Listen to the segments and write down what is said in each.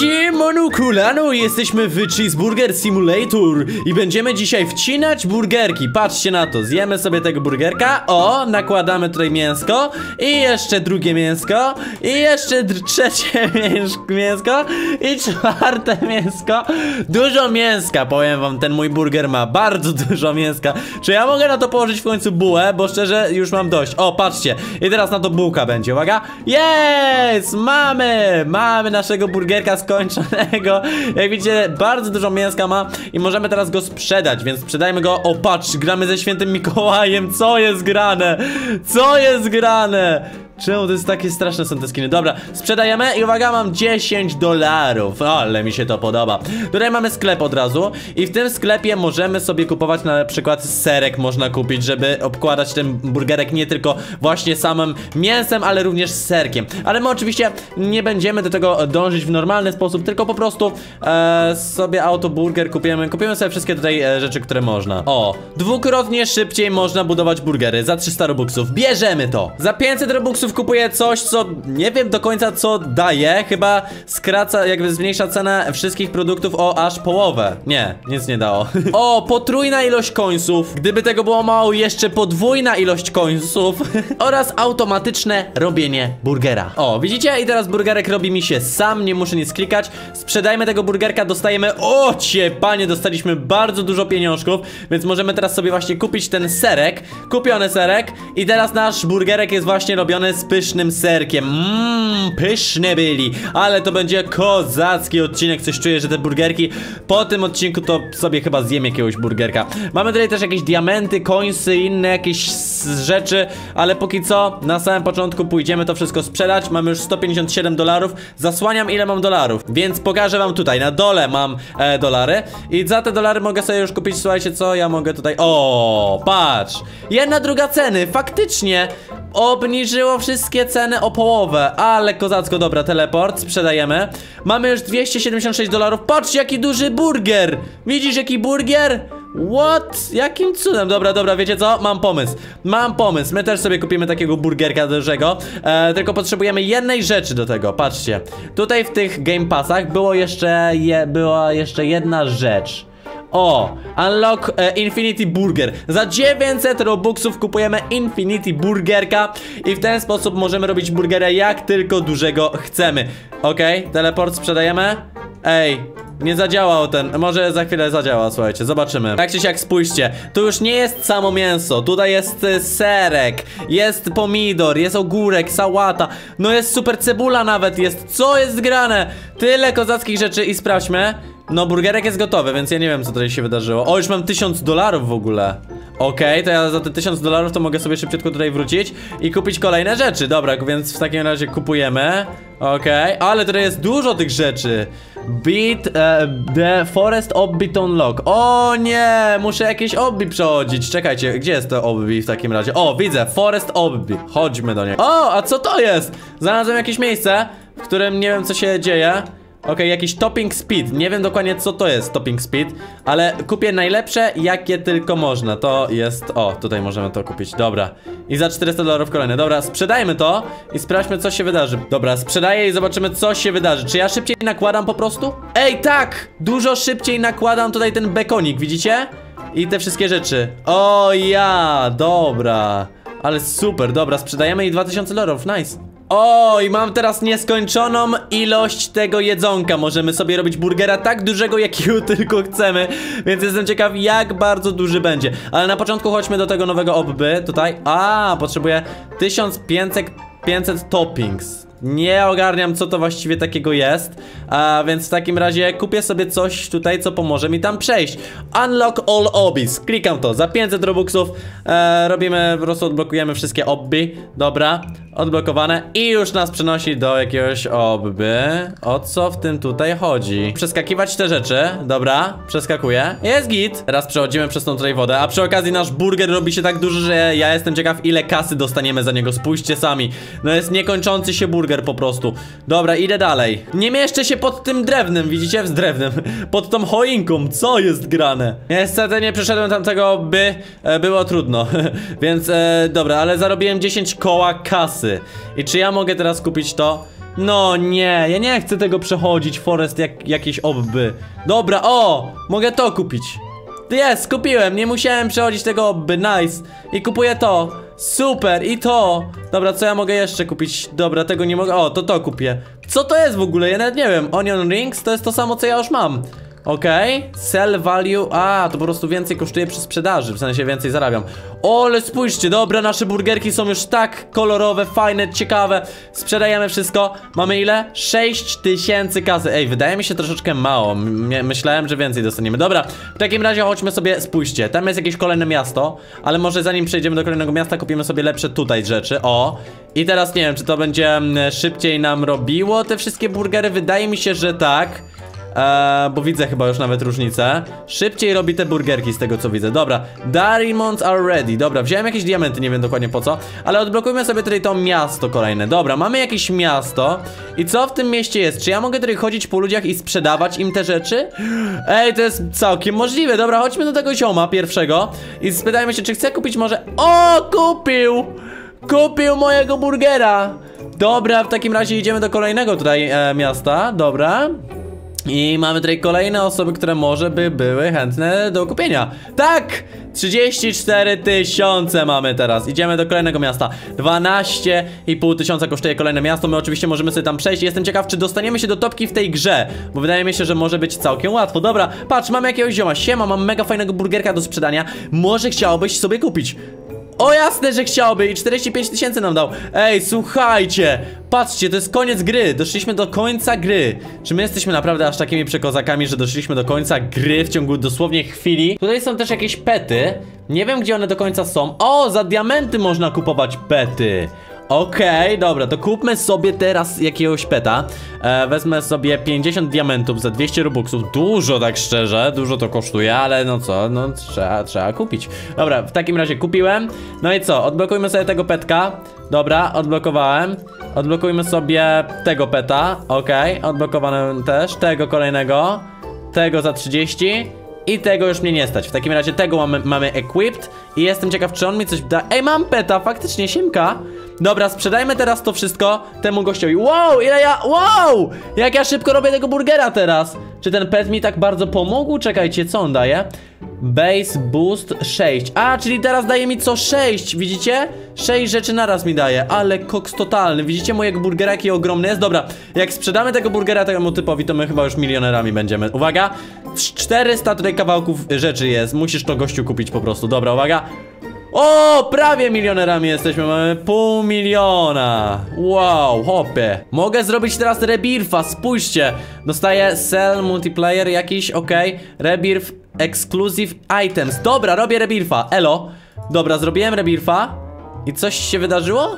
Siemonu kulano, jesteśmy w Cheeseburger Simulator i będziemy dzisiaj wcinać burgerki. Patrzcie na to, zjemy sobie tego burgerka, o, nakładamy tutaj mięsko i jeszcze drugie mięsko i jeszcze trzecie mięs- mięsko i czwarte mięsko. Dużo mięska, powiem wam, ten mój burger ma bardzo dużo mięska. Czy ja mogę na to położyć w końcu bułę, bo szczerze już mam dość. O, patrzcie, i teraz na to bułka będzie, uwaga. Jest! Mamy! Mamy naszego burgerka skończonego. Jak widzicie, bardzo dużo mięska ma i możemy teraz go sprzedać, więc sprzedajmy go. O, patrz, gramy ze świętym Mikołajem. Co jest grane? Co jest grane? Czemu to jest takie straszne są te skiny? Dobra, sprzedajemy i uwaga, mam 10 dolarów. Ale mi się to podoba. Tutaj mamy sklep od razu i w tym sklepie możemy sobie kupować na przykład serek można kupić, żeby obkładać ten burgerek nie tylko właśnie samym mięsem, ale również serkiem. Ale my oczywiście nie będziemy do tego dążyć w normalny sposób, tylko po prostu e, sobie autoburger kupimy, kupimy sobie wszystkie tutaj e, rzeczy, które można. O, dwukrotnie szybciej można budować burgery za 300 robuxów. Bierzemy to. Za 500 robuxów kupuję coś, co nie wiem do końca co daje. Chyba skraca, jakby zmniejsza cenę wszystkich produktów o aż połowę. Nie, nic nie dało. o, potrójna ilość końców. Gdyby tego było mało, jeszcze podwójna ilość końców. oraz automatyczne robienie burgera. O, widzicie? I teraz burgerek robi mi się sam, nie muszę nic klikać. Sprzedajmy tego burgerka, dostajemy... O, cie, panie, dostaliśmy bardzo dużo pieniążków, więc możemy teraz sobie właśnie kupić ten serek. Kupiony serek. I teraz nasz burgerek jest właśnie robiony z pysznym serkiem. Mmm, pyszne byli. Ale to będzie kozacki odcinek. Coś czuję, że te burgerki po tym odcinku to sobie chyba zjem jakiegoś burgerka. Mamy tutaj też jakieś diamenty, końsy, inne jakieś s- rzeczy, ale póki co na samym początku pójdziemy to wszystko sprzedać. Mamy już 157 dolarów. Zasłaniam ile mam dolarów, więc pokażę wam tutaj. Na dole mam e, dolary i za te dolary mogę sobie już kupić, słuchajcie co, ja mogę tutaj... O, patrz! Jedna druga ceny, faktycznie obniżyło wszystkie ceny o połowę, ale kozacko, dobra, teleport, sprzedajemy. Mamy już 276 dolarów, patrz jaki duży burger! Widzisz jaki burger? What? Jakim cudem? Dobra, dobra, wiecie co? Mam pomysł. Mam pomysł. My też sobie kupimy takiego burgerka dużego. E, tylko potrzebujemy jednej rzeczy do tego. Patrzcie. Tutaj w tych Game Passach było jeszcze je, była jeszcze jedna rzecz. O, Unlock e, Infinity Burger. Za 900 robuxów kupujemy Infinity Burgerka i w ten sposób możemy robić burgera jak tylko dużego chcemy. Okej, teleport sprzedajemy. Ej, nie zadziałał ten, może za chwilę zadziała, słuchajcie, zobaczymy. Tak czy siak spójrzcie, tu już nie jest samo mięso Tutaj jest y, serek, jest pomidor, jest ogórek, sałata No jest super cebula nawet jest, co jest grane? Tyle kozackich rzeczy i sprawdźmy. No burgerek jest gotowy, więc ja nie wiem co tutaj się wydarzyło. O, już mam 1000 dolarów w ogóle Okej, to ja za te 1000 dolarów to mogę sobie szybciutko tutaj wrócić i kupić kolejne rzeczy. Dobra, więc w takim razie kupujemy. Okej, ale tutaj jest dużo tych rzeczy. Beat e, the forest obby unlock O nie, muszę jakieś obby przechodzić. Czekajcie, gdzie jest to obby w takim razie? O, widzę, forest obby Chodźmy do niego. O, a co to jest? Znalazłem jakieś miejsce, w którym nie wiem co się dzieje Okej, jakiś topping speed. Nie wiem dokładnie co to jest topping speed, ale kupię najlepsze jakie tylko można. To jest. O, tutaj możemy to kupić. Dobra. I za 400 dolarów kolejne. Dobra, sprzedajmy to i sprawdźmy co się wydarzy. Dobra, sprzedaję i zobaczymy co się wydarzy. Czy ja szybciej nakładam po prostu? Ej, tak! Dużo szybciej nakładam tutaj ten bekonik, widzicie? I te wszystkie rzeczy. O ja, dobra. Ale super, dobra, sprzedajemy i 2000 dolarów, nice. O, i mam teraz nieskończoną ilość tego jedzonka. Możemy sobie robić burgera tak dużego, jakiego tylko chcemy. Więc jestem ciekaw, jak bardzo duży będzie. Ale na początku chodźmy do tego nowego obby. Tutaj. A, potrzebuję 1500 500 toppings. Nie ogarniam, co to właściwie takiego jest. A więc w takim razie kupię sobie coś tutaj, co pomoże mi tam przejść. Unlock all obbies. Klikam to. Za 500 robuxów e, robimy, po prostu odblokujemy wszystkie obby. Dobra, odblokowane. I już nas przenosi do jakiegoś obby. O co w tym tutaj chodzi? Przeskakiwać te rzeczy. Dobra, przeskakuję. Jest git. Teraz przechodzimy przez tą tutaj wodę. A przy okazji nasz burger robi się tak duży, że ja jestem ciekaw, ile kasy dostaniemy za niego. Spójrzcie sami. No jest niekończący się burger po prostu. Dobra, idę dalej. Nie mieszczę się pod tym drewnem, widzicie? Z drewnem. Pod tą choinką. Co jest grane? Niestety nie przeszedłem tamtego, by e, było trudno. Więc e, dobra, ale zarobiłem 10 koła kasy. I czy ja mogę teraz kupić to? No nie, ja nie chcę tego przechodzić, Forest jak jakieś obby. Dobra, o! Mogę to kupić. Jest, kupiłem, nie musiałem przechodzić tego obby, nice. I kupuję to. Super, i to. Dobra, co ja mogę jeszcze kupić? Dobra, tego nie mogę. O, to to kupię. Co to jest w ogóle? Ja nawet nie wiem. Onion rings to jest to samo, co ja już mam. Okej, sell value, a to po prostu więcej kosztuje przy sprzedaży, w sensie więcej zarabiam. O, ale spójrzcie, dobra, nasze burgerki są już tak kolorowe, fajne, ciekawe. Sprzedajemy wszystko, mamy ile? 6 tysięcy kasy, ej, wydaje mi się troszeczkę mało, myślałem, że więcej dostaniemy. Dobra, w takim razie chodźmy sobie, spójrzcie, tam jest jakieś kolejne miasto Ale może zanim przejdziemy do kolejnego miasta, kupimy sobie lepsze tutaj rzeczy, o I teraz nie wiem, czy to będzie mm, szybciej nam robiło te wszystkie burgery, wydaje mi się, że tak Eee, bo widzę chyba już nawet różnicę. Szybciej robi te burgerki z tego co widzę. Dobra, Diamonds are ready. Dobra, wziąłem jakieś diamenty, nie wiem dokładnie po co Ale odblokujmy sobie tutaj to miasto kolejne. Dobra, mamy jakieś miasto. I co w tym mieście jest? Czy ja mogę tutaj chodzić po ludziach i sprzedawać im te rzeczy? Ej, to jest całkiem możliwe. Dobra, chodźmy do tego zioma pierwszego I spytajmy się, czy chce kupić może... O, kupił! Kupił mojego burgera! Dobra, w takim razie idziemy do kolejnego tutaj e, miasta. Dobra i mamy tutaj kolejne osoby, które może by były chętne do kupienia. Tak! 34 tysiące mamy teraz. Idziemy do kolejnego miasta. 12,5 tysiąca kosztuje kolejne miasto. My oczywiście możemy sobie tam przejść. Jestem ciekaw, czy dostaniemy się do topki w tej grze Bo wydaje mi się, że może być całkiem łatwo. Dobra, patrz, mamy jakiegoś zioma. Siema, mam mega fajnego burgerka do sprzedania. Może chciałbyś sobie kupić o jasne, że chciałby i 45 tysięcy nam dał. Ej, słuchajcie Patrzcie, to jest koniec gry. Doszliśmy do końca gry. Czy my jesteśmy naprawdę aż takimi przekozakami, że doszliśmy do końca gry w ciągu dosłownie chwili? Tutaj są też jakieś pety. Nie wiem, gdzie one do końca są. O, za diamenty można kupować pety Okej, okay, dobra, to kupmy sobie teraz jakiegoś peta. E, Wezmę sobie 50 diamentów za 200 robuxów Dużo tak szczerze, dużo to kosztuje, ale no co, no trzeba, trzeba kupić. Dobra, w takim razie kupiłem. No i co, odblokujmy sobie tego petka. Dobra, odblokowałem. Odblokujmy sobie tego peta. Okej, okay, odblokowany też. Tego kolejnego. Tego za 30 i tego już mnie nie stać. W takim razie tego mamy, mamy equipped. I jestem ciekaw, czy on mi coś da. Ej, mam peta, faktycznie, siemka. Dobra, sprzedajmy teraz to wszystko temu gościowi. Wow, ile ja... Wow! Jak ja szybko robię tego burgera teraz. Czy ten pet mi tak bardzo pomógł? Czekajcie, co on daje? Base boost 6 A, czyli teraz daje mi co 6, widzicie? 6 rzeczy naraz mi daje, ale koks totalny Widzicie mojego burgera jaki ogromny jest? Dobra, jak sprzedamy tego burgera temu typowi To my chyba już milionerami będziemy Uwaga, 400 tutaj kawałków rzeczy jest Musisz to gościu kupić po prostu Dobra, uwaga o, prawie milionerami jesteśmy, mamy pół miliona. Wow, hopie. Mogę zrobić teraz rebirfa, spójrzcie. Dostaję sell multiplayer jakiś, ok Rebirth exclusive items. Dobra, robię rebirfa, elo. Dobra, zrobiłem rebirfa. I coś się wydarzyło?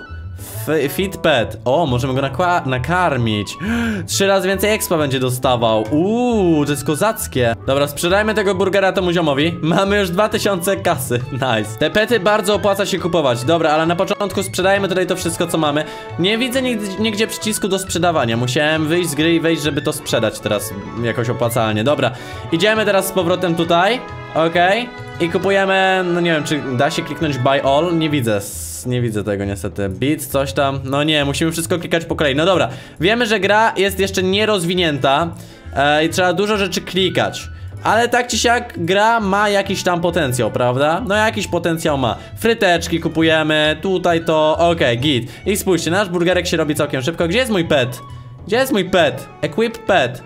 Fit pet. O, możemy go nakarmić. Trzy razy więcej expa będzie dostawał. Uuu, to jest kozackie. Dobra, sprzedajmy tego burgera temu ziomowi. Mamy już 2000 kasy. Nice. Te pety bardzo opłaca się kupować. Dobra, ale na początku sprzedajmy tutaj to wszystko, co mamy. Nie widzę nigdzie, nigdzie przycisku do sprzedawania. Musiałem wyjść z gry i wejść, żeby to sprzedać teraz jakoś opłacalnie. Dobra, idziemy teraz z powrotem tutaj. Okej. Okay. I kupujemy, no nie wiem, czy da się kliknąć buy all? Nie widzę nie widzę tego niestety. Beat, coś tam, no nie, musimy wszystko klikać po kolei. No dobra, wiemy, że gra jest jeszcze nierozwinięta e, I trzeba dużo rzeczy klikać. Ale tak czy siak gra ma jakiś tam potencjał, prawda? No jakiś potencjał ma. Fryteczki kupujemy, tutaj to, okej, okay, git. I spójrzcie, nasz burgerek się robi całkiem szybko. Gdzie jest mój pet? Gdzie jest mój pet? Equip pet.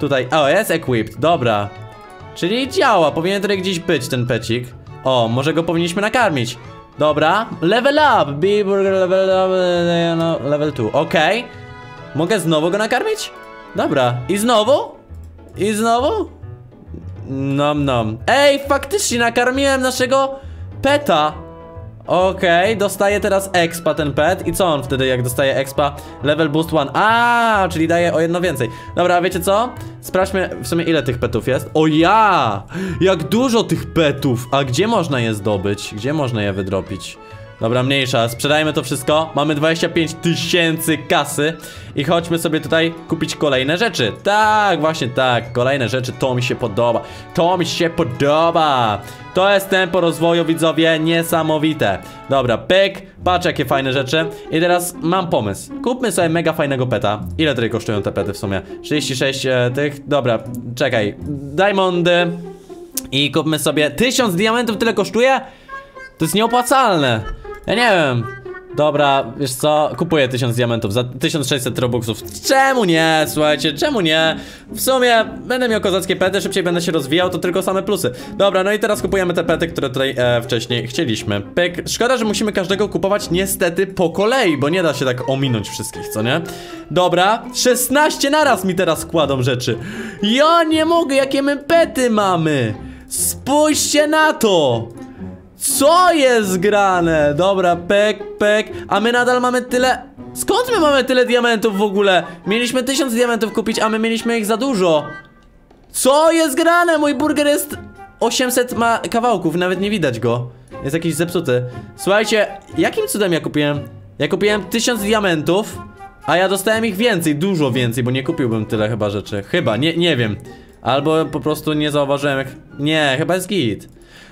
Tutaj, o jest equipped, dobra. Czyli działa, powinien tutaj gdzieś być ten pecik. O, może go powinniśmy nakarmić Dobra, level up, be burger level up, no, level 2, okej okay. Mogę znowu go nakarmić? Dobra, i znowu? I znowu? Nom nom Ej, faktycznie nakarmiłem naszego peta Okej, okay, dostaje teraz expa ten pet I co on wtedy jak dostaje expa? Level boost one A, czyli daje o jedno więcej Dobra, wiecie co? Sprawdźmy w sumie ile tych petów jest O ja! Jak dużo tych petów A gdzie można je zdobyć? Gdzie można je wydropić? Dobra, mniejsza, sprzedajmy to wszystko. Mamy 25 tysięcy kasy. I chodźmy sobie tutaj kupić kolejne rzeczy. Tak, właśnie tak, kolejne rzeczy, to mi się podoba. To mi się podoba. To jest tempo rozwoju, widzowie, niesamowite. Dobra, pyk, patrz jakie fajne rzeczy. I teraz mam pomysł. Kupmy sobie mega fajnego peta. Ile tutaj kosztują te pety w sumie? 36 e, tych, dobra, czekaj. Diamondy. I kupmy sobie. 1000 diamentów, tyle kosztuje? To jest nieopłacalne Ja nie wiem. Dobra, wiesz co, kupuję 1000 diamentów za 1600 robuxów. Czemu nie, słuchajcie, czemu nie? W sumie będę miał kozackie pety, szybciej będę się rozwijał, to tylko same plusy. Dobra, no i teraz kupujemy te pety, które tutaj e, wcześniej chcieliśmy. Pyk, szkoda, że musimy każdego kupować niestety po kolei, bo nie da się tak ominąć wszystkich, co nie? Dobra, 16 naraz mi teraz kładą rzeczy. Ja nie mogę, jakie my pety mamy. Spójrzcie na to co jest grane? Dobra, pek, pek A my nadal mamy tyle... Skąd my mamy tyle diamentów w ogóle? Mieliśmy tysiąc diamentów kupić, a my mieliśmy ich za dużo Co jest grane? Mój burger jest... 800 ma kawałków, nawet nie widać go Jest jakiś zepsuty Słuchajcie, jakim cudem ja kupiłem? Ja kupiłem tysiąc diamentów A ja dostałem ich więcej, dużo więcej Bo nie kupiłbym tyle chyba rzeczy Chyba, nie, nie wiem Albo po prostu nie zauważyłem jak... Nie, chyba jest git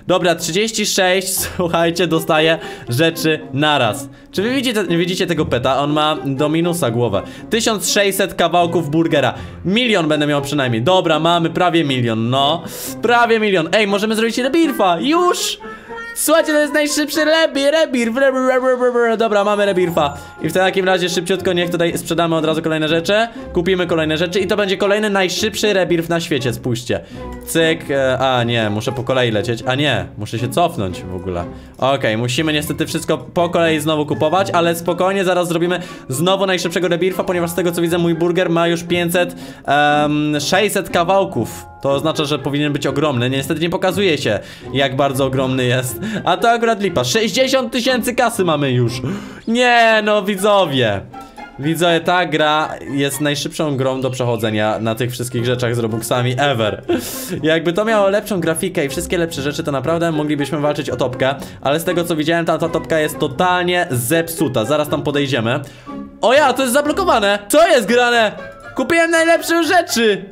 Dobra, 36, słuchajcie, dostaje rzeczy naraz. Czy wy widzicie, widzicie tego peta? On ma do minusa głowę. 1600 kawałków burgera. Milion będę miał przynajmniej. Dobra, mamy prawie milion, no. Prawie milion. Ej, możemy zrobić rebirfa, już! Słuchajcie, to jest najszybszy rebir, rebir, Dobra, mamy rebirfa. I w takim razie szybciutko niech tutaj sprzedamy od razu kolejne rzeczy. Kupimy kolejne rzeczy i to będzie kolejny najszybszy rebirf na świecie, spójrzcie. Cyk, e, a nie, muszę po kolei lecieć. A nie, muszę się cofnąć w ogóle. Okej, okay, musimy niestety wszystko po kolei znowu kupować Ale spokojnie, zaraz zrobimy znowu najszybszego rebirfa Ponieważ z tego co widzę mój burger ma już 500, um, 600 kawałków To oznacza, że powinien być ogromny Niestety nie pokazuje się jak bardzo ogromny jest A to akurat lipa 60 tysięcy kasy mamy już Nie no widzowie Widzę, ta gra jest najszybszą grą do przechodzenia na tych wszystkich rzeczach z Robuxami ever. Jakby to miało lepszą grafikę i wszystkie lepsze rzeczy, to naprawdę moglibyśmy walczyć o topkę, ale z tego co widziałem, ta, ta topka jest totalnie zepsuta. Zaraz tam podejdziemy. O ja, to jest zablokowane! Co jest grane? Kupiłem najlepsze rzeczy!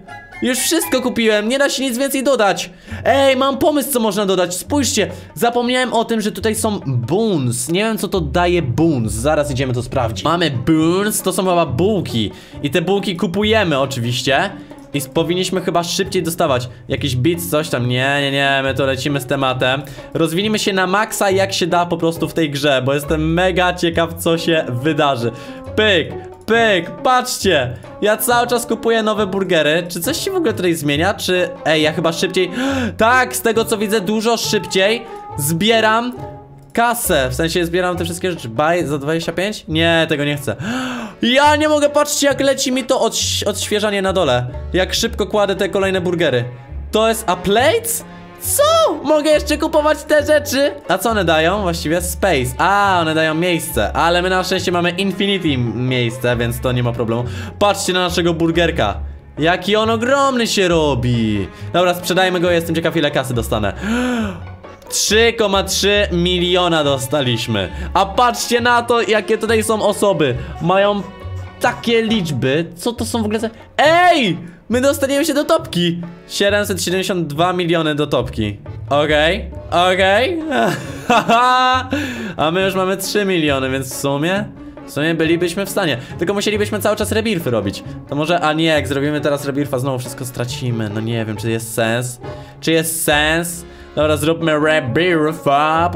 Już wszystko kupiłem, nie da się nic więcej dodać. Ej, mam pomysł co można dodać, spójrzcie Zapomniałem o tym, że tutaj są boons. Nie wiem co to daje boons, zaraz idziemy to sprawdzić. Mamy boons, to są chyba bułki. I te bułki kupujemy oczywiście. I powinniśmy chyba szybciej dostawać. Jakiś bit, coś tam, nie, nie, nie My to lecimy z tematem. Rozwinimy się na maksa jak się da po prostu w tej grze Bo jestem mega ciekaw co się wydarzy. Pyk, Pyk, patrzcie! Ja cały czas kupuję nowe burgery. Czy coś się w ogóle tutaj zmienia? Czy... Ej, ja chyba szybciej... Tak, z tego co widzę dużo szybciej Zbieram kasę. W sensie zbieram te wszystkie rzeczy. Buy za 25? Nie, tego nie chcę. Ja nie mogę, patrzcie jak leci mi to odś odświeżanie na dole. Jak szybko kładę te kolejne burgery. To jest... A plates? Co? Mogę jeszcze kupować te rzeczy? A co one dają? Właściwie space. A, one dają miejsce. Ale my na szczęście mamy infinity miejsce Więc to nie ma problemu. Patrzcie na naszego burgerka. Jaki on ogromny się robi. Dobra, sprzedajmy go, jestem ciekaw ile kasy dostanę. 3,3 miliona dostaliśmy. A patrzcie na to, jakie tutaj są osoby. Mają takie liczby. Co to są w ogóle za... Ej! My dostaniemy się do topki. 772 miliony do topki. Okej, okay, okej. Okay. A my już mamy 3 miliony, więc w sumie w sumie bylibyśmy w stanie. Tylko musielibyśmy cały czas rebirfy robić. To może, a nie, jak zrobimy teraz rebirfa Znowu wszystko stracimy. No nie wiem, czy jest sens. Czy jest sens Dobra, zróbmy rebirfa,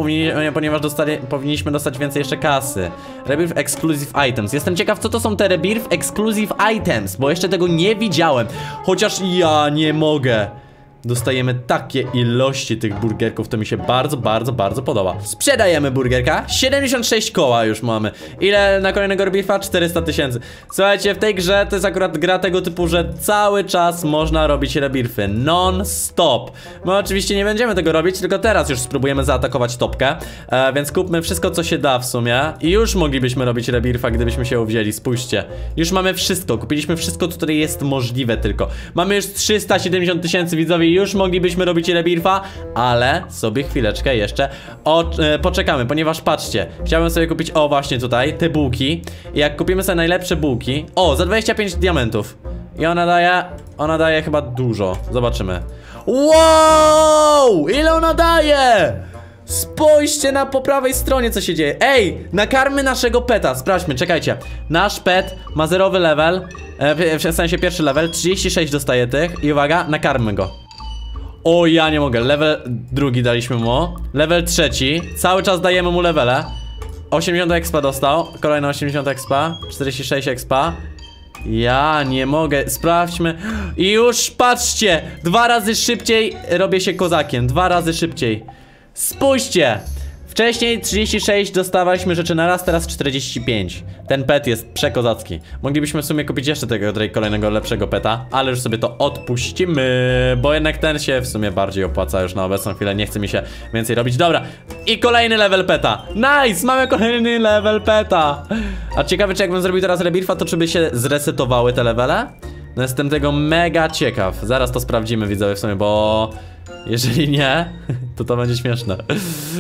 ponieważ dostali, powinniśmy dostać więcej jeszcze kasy. Rebirth Exclusive Items. Jestem ciekaw, co to są te Rebirth Exclusive Items, bo jeszcze tego nie widziałem. Chociaż ja nie mogę dostajemy takie ilości tych burgerków, to mi się bardzo, bardzo, bardzo podoba. Sprzedajemy burgerka, 76 koła już mamy. Ile na kolejnego rebirfa? 400 tysięcy. Słuchajcie, w tej grze to jest akurat gra tego typu, że cały czas można robić rebirfy, non-stop. My oczywiście nie będziemy tego robić, tylko teraz już spróbujemy zaatakować topkę, e, więc kupmy wszystko, co się da w sumie i już moglibyśmy robić rebirfa, gdybyśmy się uwzięli, spójrzcie. Już mamy wszystko, kupiliśmy wszystko, co tutaj jest możliwe tylko. Mamy już 370 tysięcy widzowie już moglibyśmy robić rebirfa, ale sobie chwileczkę jeszcze o, e, poczekamy, ponieważ patrzcie, chciałbym sobie kupić, o właśnie tutaj, te bułki. Jak kupimy sobie najlepsze bułki, o, za 25 diamentów. I ona daje, ona daje chyba dużo, zobaczymy. Wow! Ile ona daje? Spójrzcie na po prawej stronie co się dzieje Ej, nakarmy naszego peta Sprawdźmy, czekajcie Nasz pet ma zerowy level e, w sensie pierwszy level 36 dostaje tych I uwaga, nakarmy go O ja nie mogę, level drugi daliśmy mu. Level trzeci, cały czas dajemy mu levele. 80 expa dostał. Kolejne 80 expa. 46 expa. Ja nie mogę, sprawdźmy. I już patrzcie. Dwa razy szybciej robię się kozakiem. Dwa razy szybciej. Spójrzcie! Wcześniej 36 dostawaliśmy rzeczy na raz, teraz 45. Ten pet jest przekozacki. Moglibyśmy w sumie kupić jeszcze tego Drake kolejnego lepszego peta, ale już sobie to odpuścimy, bo jednak ten się w sumie bardziej opłaca już na obecną chwilę, nie chce mi się więcej robić. Dobra, i kolejny level peta. Nice, mamy kolejny level peta. A ciekawe, czy jakbym zrobił teraz rebirfa, to czy by się zresetowały te levele? No jestem tego mega ciekaw. Zaraz to sprawdzimy, widzowie, w sumie, bo... Jeżeli nie, to to będzie śmieszne.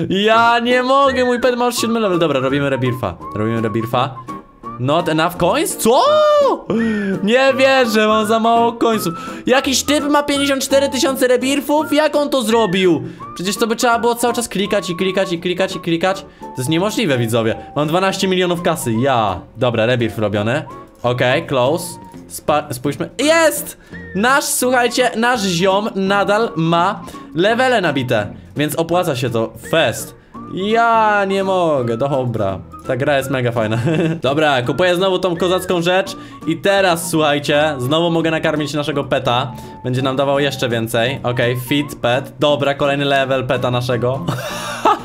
Ja nie mogę, mój pet ma już 7 level. Dobra, robimy rebirfa. Robimy rebirfa. Not enough coins? Co? Nie wierzę, mam za mało coinsów. Jakiś typ ma 54 tysiące rebirfów? Jak on to zrobił? Przecież to by trzeba było cały czas klikać i klikać i klikać i klikać. To jest niemożliwe, widzowie. Mam 12 milionów kasy. Ja. Dobra, rebirf robiony. Okej, okay, close. Spa spójrzmy. Jest! Nasz, słuchajcie, nasz ziom nadal ma levele nabite. Więc opłaca się to. Fest. Ja nie mogę, dobra. Ta gra jest mega fajna. Dobra, kupuję znowu tą kozacką rzecz I teraz, słuchajcie, znowu mogę nakarmić naszego peta Będzie nam dawał jeszcze więcej Okej, okay, fit pet Dobra, kolejny level peta naszego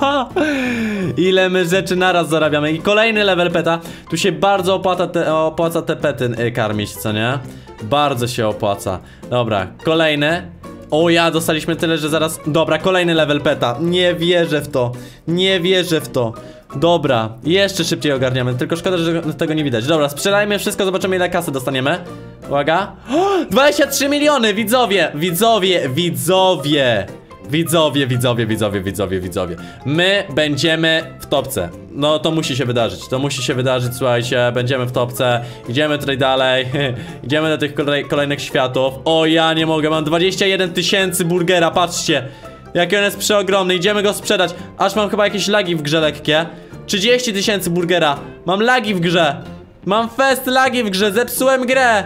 Ile my rzeczy naraz zarabiamy I kolejny level peta Tu się bardzo opłaca te, opłaca te pety y, karmić, co nie? Bardzo się opłaca. Dobra, kolejny o ja, dostaliśmy tyle, że zaraz... Dobra, kolejny level peta. Nie wierzę w to. Nie wierzę w to. Dobra, jeszcze szybciej ogarniamy. Tylko szkoda, że tego nie widać. Dobra, sprzedajmy wszystko, zobaczymy ile kasy dostaniemy. Uwaga. o, 23 miliony, widzowie! Widzowie, widzowie Widzowie, widzowie, widzowie, widzowie, widzowie. My będziemy w topce. No to musi się wydarzyć, to musi się wydarzyć, słuchajcie. Będziemy w topce, idziemy tutaj dalej Idziemy do tych kolej kolejnych światów. O ja nie mogę, mam 21 tysięcy burgera, patrzcie. Jaki on jest przeogromny, idziemy go sprzedać. Aż mam chyba jakieś lagi w grze lekkie. 30 tysięcy burgera Mam lagi w grze. Mam fest lagi w grze, zepsułem grę.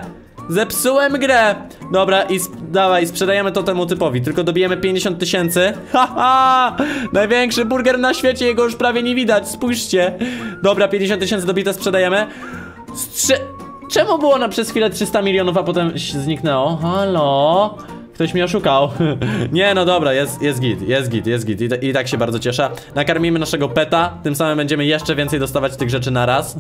Zepsułem grę Dobra, i dawaj, sprzedajemy to temu typowi Tylko dobijemy 50 tysięcy Haha, największy burger na świecie Jego już prawie nie widać, spójrzcie Dobra, 50 tysięcy dobite sprzedajemy Strze Czemu było na przez chwilę 300 milionów, a potem zniknęło? Halo? Ktoś mnie oszukał. nie, no dobra, jest, jest git, jest git, jest git. I, I, tak się bardzo cieszę. Nakarmimy naszego peta, tym samym będziemy jeszcze więcej dostawać tych rzeczy na raz.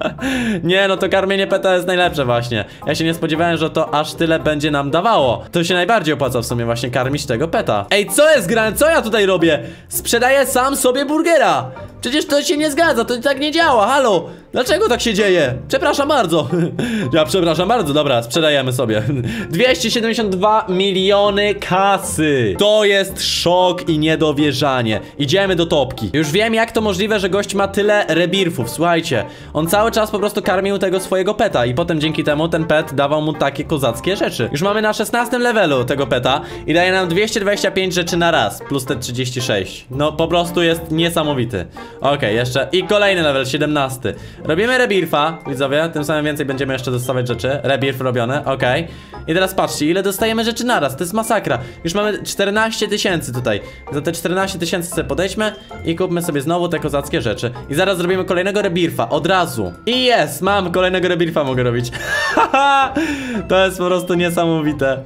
nie, no to karmienie peta jest najlepsze właśnie. Ja się nie spodziewałem, że to aż tyle będzie nam dawało. To się najbardziej opłaca w sumie właśnie karmić tego peta. Ej, co jest grane? Co ja tutaj robię? Sprzedaję sam sobie burgera. Przecież to się nie zgadza, to tak nie działa, halo Dlaczego tak się dzieje? Przepraszam bardzo. Ja przepraszam bardzo, dobra, sprzedajemy sobie. 272 miliony kasy. To jest szok i niedowierzanie. Idziemy do topki. Już wiem jak to możliwe, że gość ma tyle rebirfów. Słuchajcie, on cały czas po prostu karmił tego swojego peta I potem dzięki temu ten pet dawał mu takie kozackie rzeczy. Już mamy na 16 levelu tego peta I daje nam 225 rzeczy na raz Plus te 36 No po prostu jest niesamowity. Okej, okay, jeszcze i kolejny level, 17 Robimy rebirfa, widzowie, tym samym więcej będziemy jeszcze dostawać rzeczy. Rebirf robiony, okej. Okay. I teraz patrzcie, ile dostajemy rzeczy naraz, to jest masakra. Już mamy 14 tysięcy tutaj. Za te 14 tysięcy sobie podejdźmy I kupmy sobie znowu te kozackie rzeczy. I zaraz zrobimy kolejnego rebirfa, od razu. I jest, mam kolejnego rebirfa mogę robić. To jest po prostu niesamowite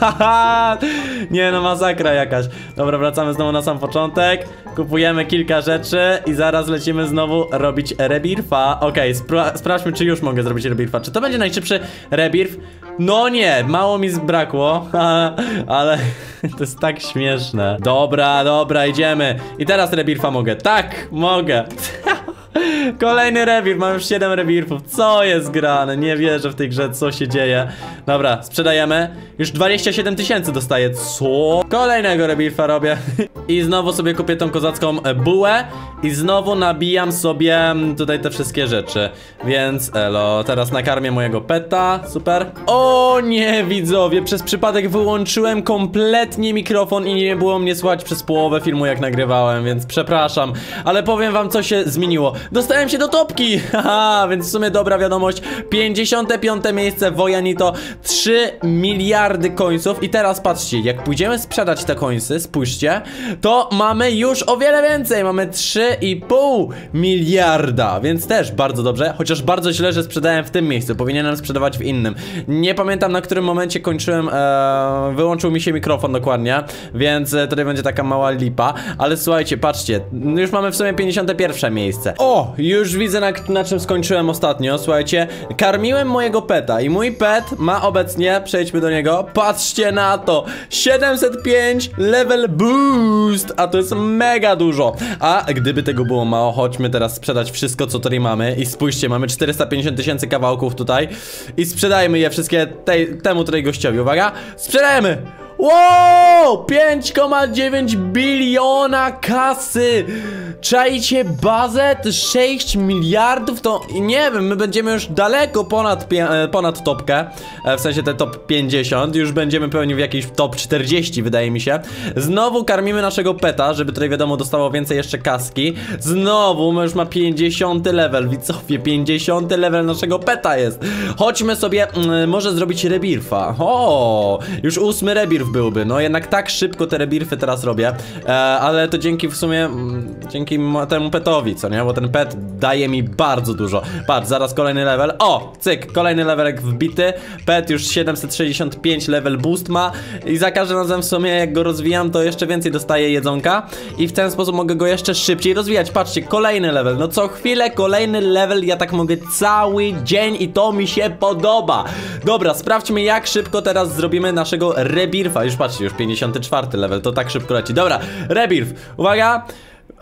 Nie no, masakra jakaś. Dobra, wracamy znowu na sam początek. Kupujemy kilka rzeczy i zaraz lecimy znowu robić rebirfa. Okej, okay, sprawdźmy czy już mogę zrobić rebirfa. Czy to będzie najszybszy rebirf? No nie, mało mi zbrakło Ale to jest tak śmieszne. Dobra, dobra, idziemy. I teraz rebirfa mogę, tak, mogę Kolejny rewir, mam już 7 rewirów. Co jest grane? Nie wierzę w tej grze, co się dzieje. Dobra, sprzedajemy. Już 27 tysięcy dostaję. Co? Kolejnego rewirfa robię. I znowu sobie kupię tą kozacką e, bułę. I znowu nabijam sobie mm, tutaj te wszystkie rzeczy. Więc elo, teraz nakarmię mojego peta. Super. O nie, widzowie, przez przypadek wyłączyłem kompletnie mikrofon i nie było mnie słychać przez połowę filmu jak nagrywałem, więc przepraszam. Ale powiem wam, co się zmieniło. Dostałem się do topki! Haha, więc w sumie dobra wiadomość. 55 miejsce Wojanito. 3 miliardy końców. I teraz patrzcie, jak pójdziemy sprzedać te końce, spójrzcie, to mamy już o wiele więcej. Mamy 3,5 miliarda, więc też bardzo dobrze. Chociaż bardzo źle, że sprzedałem w tym miejscu. Powinienem sprzedawać w innym. Nie pamiętam na którym momencie kończyłem. E, wyłączył mi się mikrofon dokładnie, więc e, tutaj będzie taka mała lipa. Ale słuchajcie, patrzcie, już mamy w sumie 51 miejsce. O, już widzę na, na czym skończyłem ostatnio. Słuchajcie, karmiłem mojego peta i mój pet ma obecnie, przejdźmy do niego. Patrzcie na to! 705 level boost, a to jest mega dużo. A gdyby tego było mało, chodźmy teraz sprzedać wszystko, co tutaj mamy. I spójrzcie, mamy 450 tysięcy kawałków tutaj. I sprzedajmy je wszystkie tej, temu tutaj gościowi. Uwaga, sprzedajemy! Wow! 5,9 biliona kasy! Czajcie bazę? 6 miliardów? To nie wiem, my będziemy już daleko ponad, e, ponad topkę. E, W sensie te top 50. Już będziemy pewnie w jakiejś top 40, wydaje mi się. Znowu karmimy naszego peta, żeby tutaj wiadomo dostało więcej jeszcze kaski. Znowu, my już ma 50 level, widzowie, 50 level naszego peta jest. Chodźmy sobie, mm, może zrobić rebirfa. O, już ósmy rebirf byłby. No jednak tak szybko te rebirfy teraz robię. E, ale to dzięki w sumie, mm, dzięki temu petowi, co nie? Bo ten pet daje mi bardzo dużo. Patrz, zaraz kolejny level. O, cyk, kolejny levelek wbity. Pet już 765 level boost ma. I za każdym razem w sumie jak go rozwijam, to jeszcze więcej dostaję jedzonka. I w ten sposób mogę go jeszcze szybciej rozwijać. Patrzcie, kolejny level. No co chwilę kolejny level. Ja tak mogę cały dzień i to mi się podoba. Dobra, sprawdźmy jak szybko teraz zrobimy naszego Już patrzcie, już 54 level, to tak szybko leci. Dobra, rebirf. Uwaga.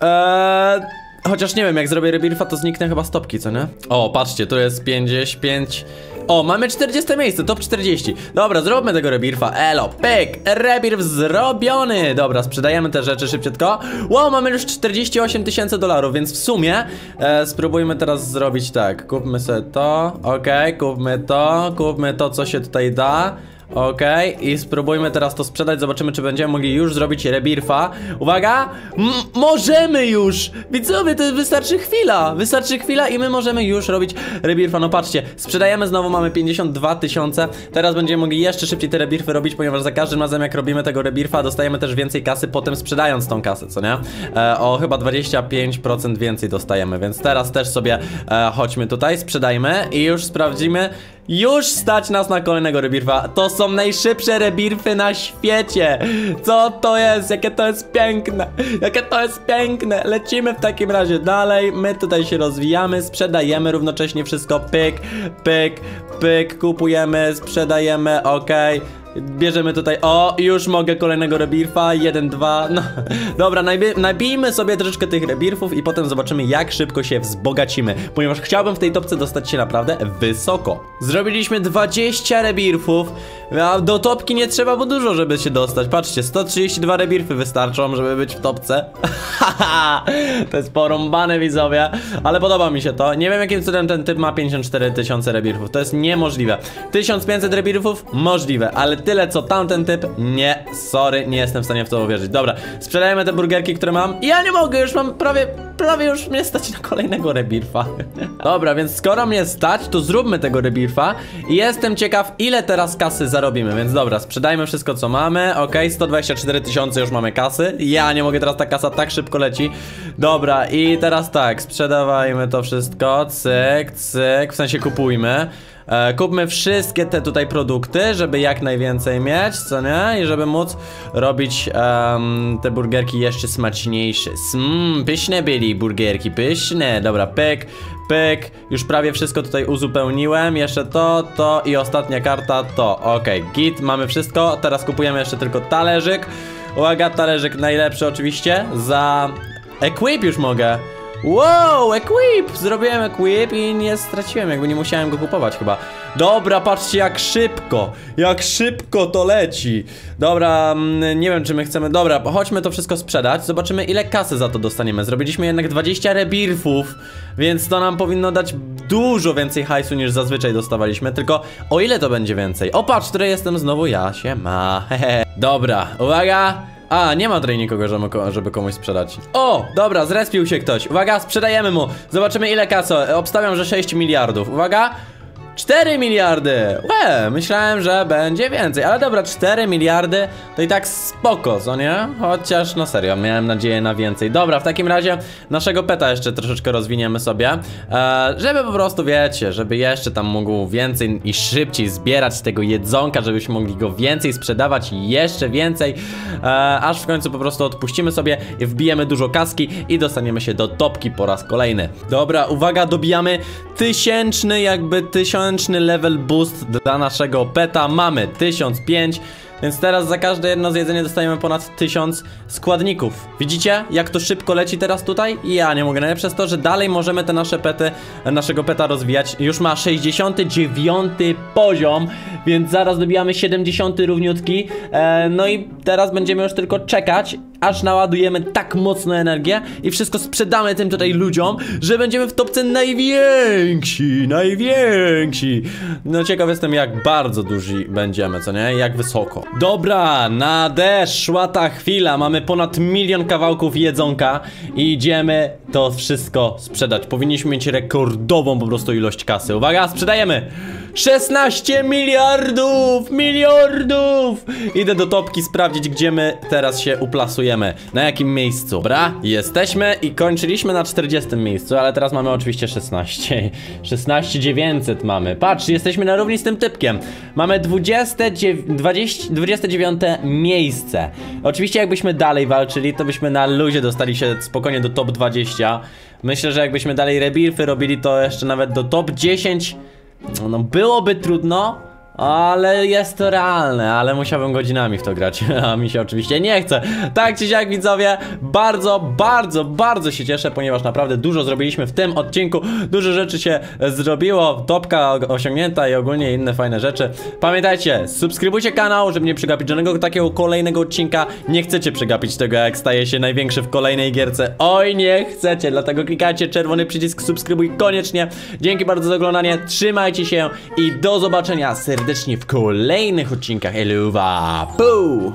Eee... Chociaż nie wiem, jak zrobię rebirfa, to zniknę chyba stopki, co nie? O, patrzcie, tu jest 55. O, mamy 40 miejsce, top 40. Dobra, zróbmy tego rebirfa. Elo, pyk, rebirf zrobiony. Dobra, sprzedajemy te rzeczy szybciutko. Wow, mamy już 48 tysięcy dolarów, więc w sumie e, spróbujmy teraz zrobić tak. Kupmy sobie to, okej, kupmy to, kupmy to, co się tutaj da. Okej, i spróbujmy teraz to sprzedać, zobaczymy czy będziemy mogli już zrobić rebirfa Uwaga, M możemy już! Widzowie, to wystarczy chwila, wystarczy chwila i my możemy już robić rebirfa No patrzcie, sprzedajemy znowu, mamy 52 tysiące Teraz będziemy mogli jeszcze szybciej te rebirfy robić, ponieważ za każdym razem jak robimy tego rebirfa Dostajemy też więcej kasy, potem sprzedając tą kasę, co nie? E, o chyba 25% więcej dostajemy, więc teraz też sobie e, chodźmy tutaj, sprzedajmy i już sprawdzimy już stać nas na kolejnego rebirfa. To są najszybsze rebirfy na świecie. Co to jest? Jakie to jest piękne. Jakie to jest piękne. Lecimy w takim razie dalej. My tutaj się rozwijamy Sprzedajemy równocześnie wszystko. Pyk, pyk, pyk. Kupujemy, sprzedajemy, okej Bierzemy tutaj, o, już mogę kolejnego rebirfa, jeden, dwa, no. Dobra, nabij, nabijmy sobie troszeczkę tych rebirfów i potem zobaczymy jak szybko się wzbogacimy Ponieważ chciałbym w tej topce dostać się naprawdę wysoko. Zrobiliśmy 20 rebirfów a do topki nie trzeba było dużo, żeby się dostać. Patrzcie, 132 rebirfy wystarczą, żeby być w topce. To jest porąbane widzowie Ale podoba mi się to. Nie wiem jakim cudem ten typ ma 54 tysiące rebirfów. To jest niemożliwe. 1500 rebirfów? Możliwe Ale tyle co tamten typ? Nie, sorry, nie jestem w stanie w to uwierzyć. Dobra, sprzedajemy te burgerki, które mam. Ja nie mogę, już mam prawie prawie już mnie stać na kolejnego rebirfa. Dobra, więc skoro mnie stać, to zróbmy tego rebirfa. I jestem ciekaw, ile teraz kasy zarobimy. Więc dobra, sprzedajmy wszystko co mamy. Ok, 124 tysiące już mamy kasy. Ja nie mogę, teraz ta kasa tak szybko leci. Dobra, i teraz tak, sprzedawajmy to wszystko. Cyk, cyk, w sensie kupujmy E, kupmy wszystkie te tutaj produkty, żeby jak najwięcej mieć, co nie? I żeby móc robić em, te burgerki jeszcze smaczniejsze. Mmm, pyszne byli burgerki, pyszne. Dobra, pyk, pyk. Już prawie wszystko tutaj uzupełniłem. Jeszcze to, to i ostatnia karta to. Okej, git, mamy wszystko. Teraz kupujemy jeszcze tylko talerzyk. Uwaga, talerzyk najlepszy oczywiście. Za equip już mogę. Wow, equip! Zrobiłem equip i nie straciłem, jakby nie musiałem go kupować chyba. Dobra, patrzcie jak szybko, jak szybko to leci. Dobra, mm, nie wiem czy my chcemy, dobra, chodźmy to wszystko sprzedać, zobaczymy ile kasy za to dostaniemy. Zrobiliśmy jednak 20 rebirfów, więc to nam powinno dać dużo więcej hajsu niż zazwyczaj dostawaliśmy, tylko o ile to będzie więcej? O patrz, który jestem znowu ja, się ma. Dobra, uwaga. A, nie ma tutaj nikogo, żeby, ko- żeby komuś sprzedać. O, dobra, zrespił się ktoś. Uwaga, sprzedajemy mu. Zobaczymy ile kasy. Obstawiam, że 6 miliardów. Uwaga. 4 miliardy! Łe, myślałem, że będzie więcej, ale dobra, 4 miliardy to i tak spoko, co nie? Chociaż, no serio, miałem nadzieję na więcej. Dobra, w takim razie naszego peta jeszcze troszeczkę rozwiniemy sobie, e, żeby po prostu, wiecie, żeby jeszcze tam mógł więcej i szybciej zbierać tego jedzonka, żebyśmy mogli go więcej sprzedawać i jeszcze więcej, e, aż w końcu po prostu odpuścimy sobie wbijemy dużo kaski i dostaniemy się do topki po raz kolejny. Dobra, uwaga, dobijamy tysięczny, jakby tysięczny level boost dla naszego peta. Mamy 1005. Więc teraz za każde jedno zjedzenie dostajemy ponad 1000 składników. Widzicie, jak to szybko leci teraz tutaj? Ja nie mogę. Najlepsze jest to, że dalej możemy te nasze pety, naszego peta rozwijać. Już ma 69 poziom, więc zaraz dobijamy 70 równiutki. E, no i teraz będziemy już tylko czekać, aż naładujemy tak mocno energię i wszystko sprzedamy tym tutaj ludziom, że będziemy w topce najwięksi, najwięksi. No ciekaw jestem jak bardzo duży będziemy, co nie? Jak wysoko. Dobra, nadeszła ta chwila, mamy ponad milion kawałków jedzonka i idziemy to wszystko sprzedać. Powinniśmy mieć rekordową po prostu ilość kasy. Uwaga, sprzedajemy! 16 miliardów! Miliardów! Idę do topki sprawdzić, gdzie my teraz się uplasujemy. Na jakim miejscu. Dobra, jesteśmy i kończyliśmy na 40 miejscu, ale teraz mamy oczywiście 16. 16 900 mamy. Patrz, jesteśmy na równi z tym typkiem. Mamy 20, 20, 29 miejsce. Oczywiście jakbyśmy dalej walczyli, to byśmy na luzie dostali się spokojnie do top 20. Myślę, że jakbyśmy dalej rebirfy robili, to jeszcze nawet do top 10 no byłoby trudno, ale jest to realne, ale musiałbym godzinami w to grać, a mi się oczywiście nie chce. Tak czy siak widzowie, bardzo, bardzo, bardzo się cieszę, ponieważ naprawdę dużo zrobiliśmy w tym odcinku, dużo rzeczy się zrobiło, topka osiągnięta i ogólnie inne fajne rzeczy. Pamiętajcie, subskrybujcie kanał, żeby nie przegapić żadnego takiego kolejnego odcinka. Nie chcecie przegapić tego, jak staje się największy w kolejnej gierce. Oj, nie chcecie, dlatego klikajcie czerwony przycisk subskrybuj koniecznie. Dzięki bardzo za oglądanie, trzymajcie się i do zobaczenia serdecznie w kolejnych odcinkach Eluwa. Puu!